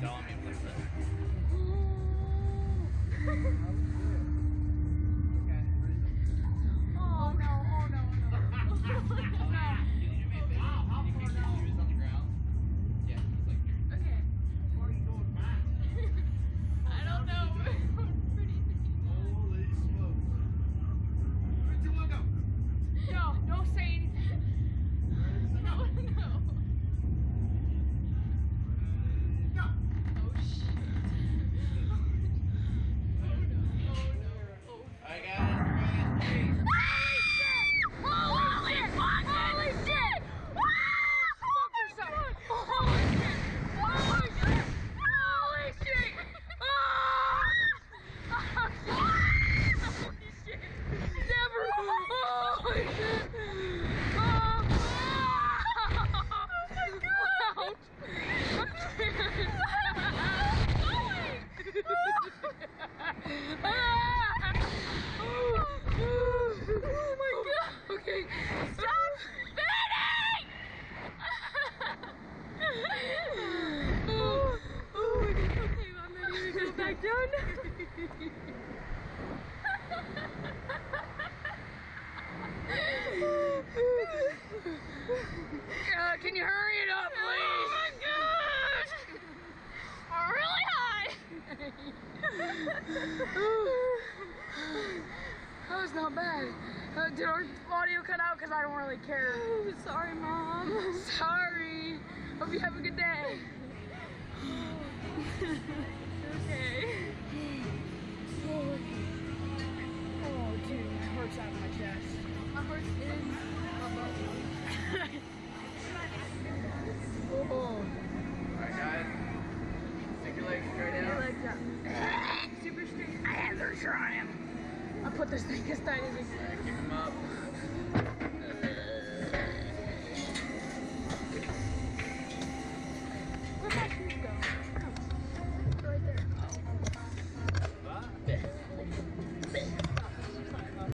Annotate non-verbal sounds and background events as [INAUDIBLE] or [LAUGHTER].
telling me are done. uh, can you hurry it up, please? Oh my gosh! Really high. that was not bad. Uh, did our audio cut out? Because I don't really care. [LAUGHS] Sorry, Mom. sorry. Hope you have a good day. [LAUGHS] trying. I put this thing as tight as you can.